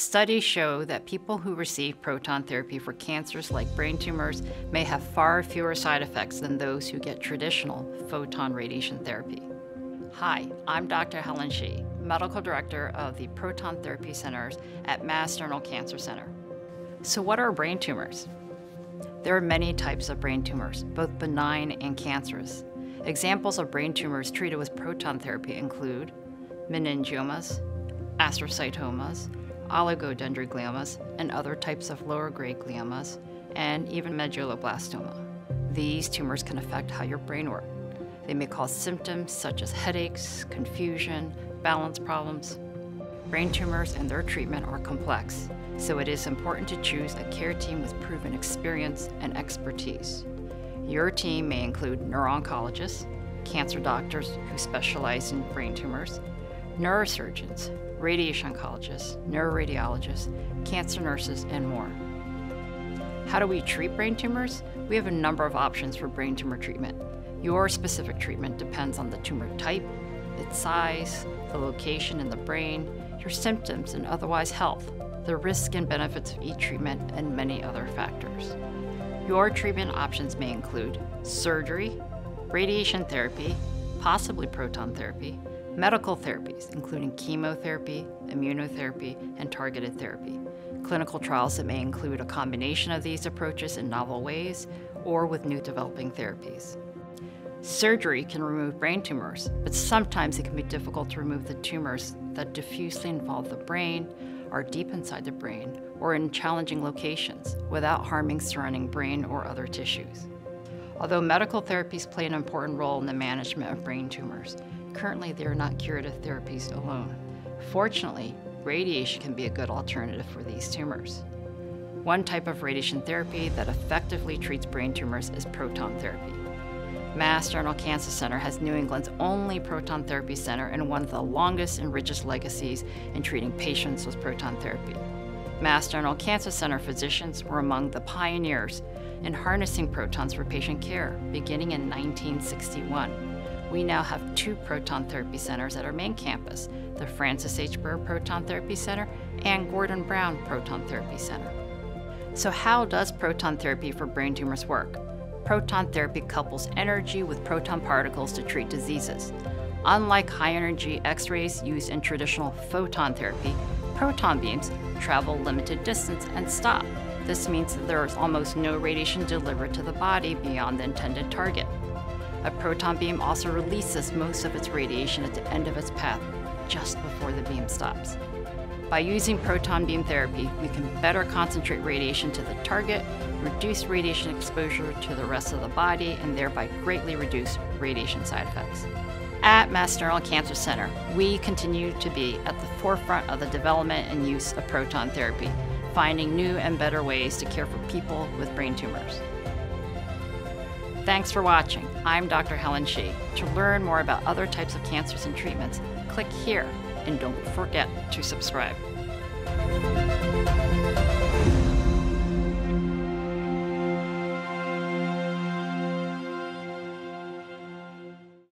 Studies show that people who receive proton therapy for cancers like brain tumors may have far fewer side effects than those who get traditional photon radiation therapy. Hi, I'm Dr. Helen Shih, Medical Director of the Proton Therapy Centers at Mass General Cancer Center. So, what are brain tumors? There are many types of brain tumors, both benign and cancerous. Examples of brain tumors treated with proton therapy include meningiomas, astrocytomas, oligodendrogliomas, and other types of lower grade gliomas, and even medulloblastoma. These tumors can affect how your brain works. They may cause symptoms such as headaches, confusion, balance problems. Brain tumors and their treatment are complex, so it is important to choose a care team with proven experience and expertise. Your team may include neuro-oncologists, cancer doctors who specialize in brain tumors, neurosurgeons, radiation oncologists, neuroradiologists, cancer nurses, and more. How do we treat brain tumors? We have a number of options for brain tumor treatment. Your specific treatment depends on the tumor type, its size, the location in the brain, your symptoms and otherwise health, the risk and benefits of each treatment, and many other factors. Your treatment options may include surgery, radiation therapy, possibly proton therapy, medical therapies, including chemotherapy, immunotherapy, and targeted therapy, clinical trials that may include a combination of these approaches in novel ways or with new developing therapies. Surgery can remove brain tumors, but sometimes it can be difficult to remove the tumors that diffusely involve the brain, are deep inside the brain, or in challenging locations without harming surrounding brain or other tissues. Although medical therapies play an important role in the management of brain tumors, currently they are not curative therapies alone. Fortunately, radiation can be a good alternative for these tumors. One type of radiation therapy that effectively treats brain tumors is proton therapy. Mass General Cancer Center has New England's only proton therapy center and one of the longest and richest legacies in treating patients with proton therapy. Mass General Cancer Center physicians were among the pioneers in harnessing protons for patient care, beginning in 1961. We now have two proton therapy centers at our main campus the Francis H. Burr Proton Therapy Center and Gordon Brown Proton Therapy Center. So, how does proton therapy for brain tumors work? proton therapy couples energy with proton particles to treat diseases. Unlike high energy X rays used in traditional photon therapy, proton beams travel limited distance and stop. This means that there is almost no radiation delivered to the body beyond the intended target. A proton beam also releases most of its radiation at the end of its path, just before the beam stops. By using proton beam therapy, we can better concentrate radiation to the target, reduce radiation exposure to the rest of the body, and thereby greatly reduce radiation side effects. At Mass General Cancer Center, we continue to be at the forefront of the development and use of proton therapy, finding new and better ways to care for people with brain tumors. Thanks for watching. I'm Dr. Helen Shih. To learn more about other types of cancers and treatments, click here and don't forget to subscribe.